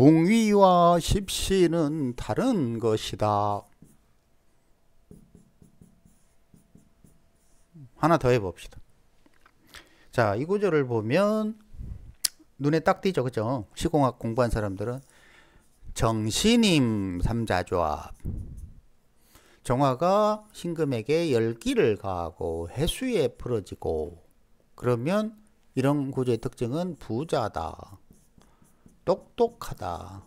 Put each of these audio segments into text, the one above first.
궁위와 십시는 다른 것이다. 하나 더 해봅시다. 자, 이 구조를 보면 눈에 딱 띄죠, 그죠? 시공학 공부한 사람들은 정신임 삼자조합. 정화가 신금에게 열기를 가하고 해수에 풀어지고 그러면 이런 구조의 특징은 부자다. 똑똑하다.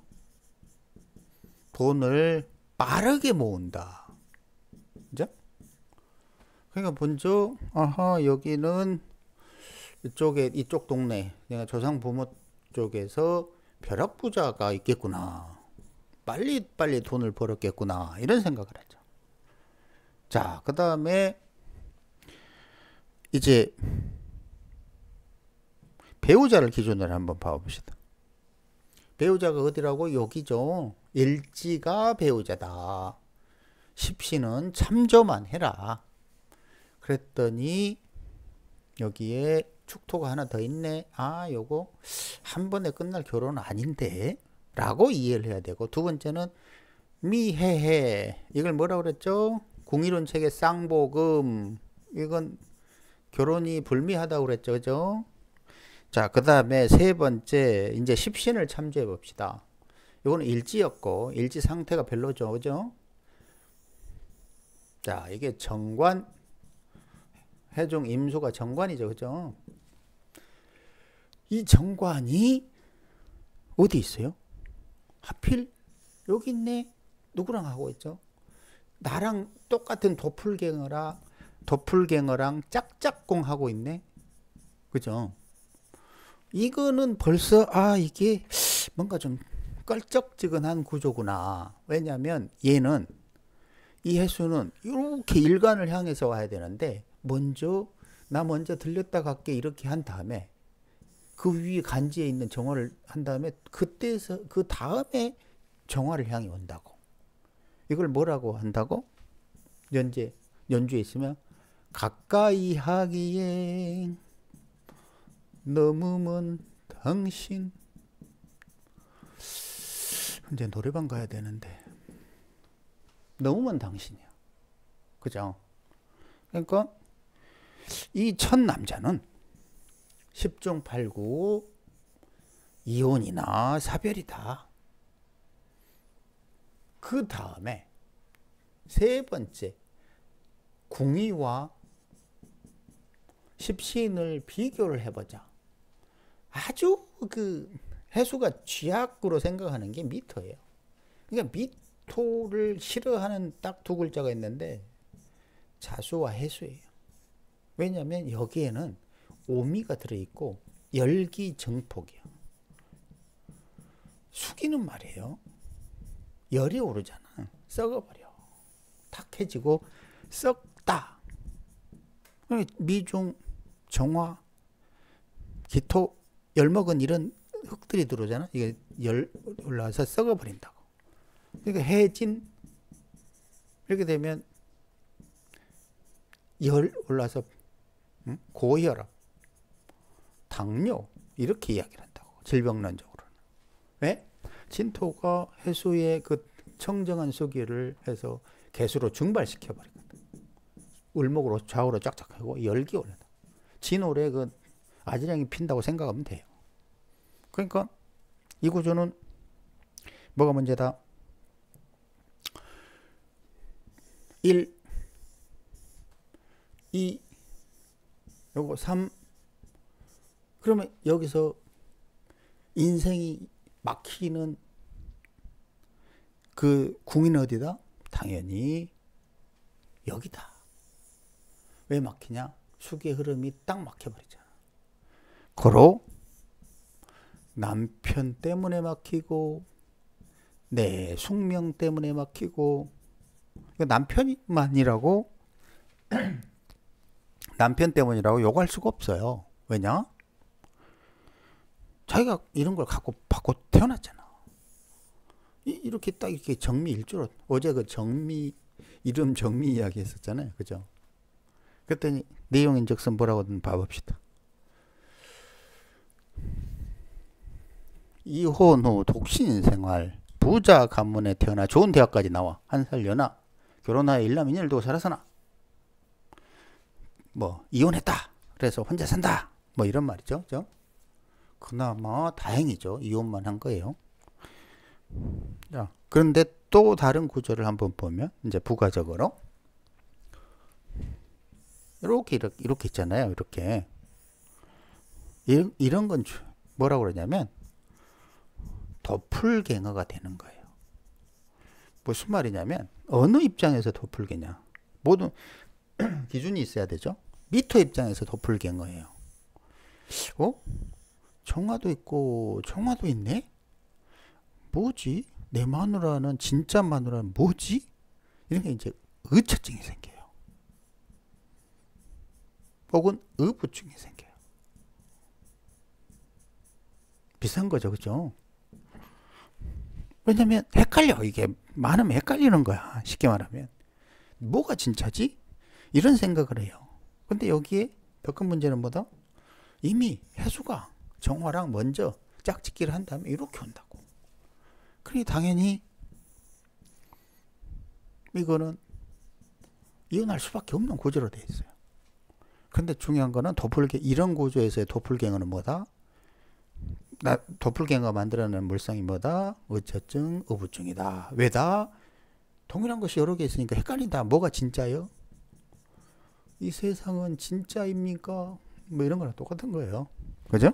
돈을 빠르게 모은다. 그죠? 그러니까 먼저 아하 여기는 이쪽에 이쪽 동네 내가 조상 부모 쪽에서 벼락 부자가 있겠구나. 빨리 빨리 돈을 벌었겠구나 이런 생각을 하죠. 자, 그 다음에 이제 배우자를 기준으로 한번 봐봅시다. 배우자가 어디라고? 여기죠. 일지가 배우자다. 십시는 참조만 해라. 그랬더니 여기에 축토가 하나 더 있네. 아, 요거 한 번에 끝날 결혼 아닌데? 라고 이해를 해야 되고 두 번째는 미해해. 이걸 뭐라 그랬죠? 공일원 책의 쌍보금. 이건 결혼이 불미하다고 그랬죠. 그죠? 자, 그 다음에 세 번째, 이제 십신을 참조해 봅시다. 이거는 일지였고, 일지 상태가 별로죠. 그죠? 자, 이게 정관, 해종 임수가 정관이죠. 그죠? 이 정관이 어디 있어요? 하필 여기 있네. 누구랑 하고 있죠? 나랑 똑같은 도플갱어랑 도플갱어랑 짝짝꿍 하고 있네. 그죠? 이거는 벌써 아 이게 뭔가 좀 껄쩍지근한 구조구나. 왜냐하면 얘는 이 해수는 이렇게 일관을 향해서 와야 되는데 먼저 나 먼저 들렸다 갈게 이렇게 한 다음에 그 위에 간지에 있는 정화를 한 다음에 그때서 그 다음에 정화를 향해 온다고. 이걸 뭐라고 한다고? 연재 연주에 있으면 가까이 하기에 너무 먼 당신 이제 노래방 가야 되는데 너무 먼 당신이야. 그죠? 그러니까 이 첫 남자는 10중 8구 이혼이나 사별이다. 그 다음에 세 번째 궁위와 십신을 비교를 해보자. 아주 그 해수가 쥐약으로 생각하는 게 미터예요. 그러니까 미토를 싫어하는 딱 두 글자가 있는데 자수와 해수예요. 왜냐하면 여기에는 오미가 들어있고 열기 정폭이야. 숙이는 말이에요. 열이 오르잖아. 썩어버려. 탁해지고 썩다. 미중, 정화, 기토, 열 먹은 이런 흙들이 들어오잖아. 이게 열 올라와서 썩어버린다고. 그러니까 해진 이렇게 되면 열 올라서 고혈압, 당뇨 이렇게 이야기를 한다고 질병론적으로는. 왜? 진토가 해수의 그 청정한 수기를 해서 개수로 증발시켜 버리거든. 울목으로 좌우로 쫙쫙 하고 열기 올린다. 진올에 그 아지랑이 핀다고 생각하면 돼요. 그러니까 이 구조는 뭐가 문제다? 1, 2, 요거 3. 그러면 여기서 인생이 막히는 그 궁인 어디다? 당연히 여기다. 왜 막히냐? 수기의 흐름이 딱 막혀버리잖 아. 고로 남편 때문에 막히고 내 숙명 때문에 막히고 남편만이라고 남편 때문이라고 욕할 수가 없어요. 왜냐? 자기가 이런 걸 갖고 받고 태어났잖아. 이, 렇게딱 이렇게 정미 일주로 어제 그 정미 이름 정미 이야기 했었잖아요. 그죠? 그랬더니 내용인즉슨 뭐라고든 봐봅시다. 이혼 후 독신 생활 부자 가문에 태어나 좋은 대학까지 나와. 한 살 연하. 결혼하여 일남 인연을 두고 살아서나. 뭐 이혼했다. 그래서 혼자 산다. 뭐 이런 말이죠. 그죠? 그나마 다행이죠. 이혼만 한 거예요. 자 그런데 또 다른 구조를 한번 보면 이제 부가적으로 이렇게 이렇게, 이렇게 있잖아요. 이렇게. 이런, 이런 건 뭐라고 그러냐면 도플갱어가 되는 거예요. 무슨 말이냐면 어느 입장에서 도플갱냐 모든 기준이 있어야 되죠. 미터 입장에서 도플갱어예요. 어? 청아도 있고 청아도 있네? 뭐지? 내 마누라는 진짜 마누라는 뭐지? 이런 게 이제 의처증이 생겨요. 혹은 의부증이 생겨요. 비싼 거죠, 그죠? 왜냐면 헷갈려. 이게 많으면 헷갈리는 거야. 쉽게 말하면. 뭐가 진짜지? 이런 생각을 해요. 근데 여기에 더 큰 문제는 뭐다? 이미 해수가 정화랑 먼저 짝짓기를 한 다음에 이렇게 온다고. 그러니 당연히 이거는 이혼할 수밖에 없는 구조로 되어 있어요. 근데 중요한 거는 도플갱 이런 구조에서의 도플갱어는 뭐다? 나 도플갱어 만들어낸 물상이 뭐다? 의처증, 의부증이다. 왜다? 동일한 것이 여러 개 있으니까 헷갈린다. 뭐가 진짜요? 이 세상은 진짜입니까? 뭐 이런 거랑 똑같은 거예요. 그죠?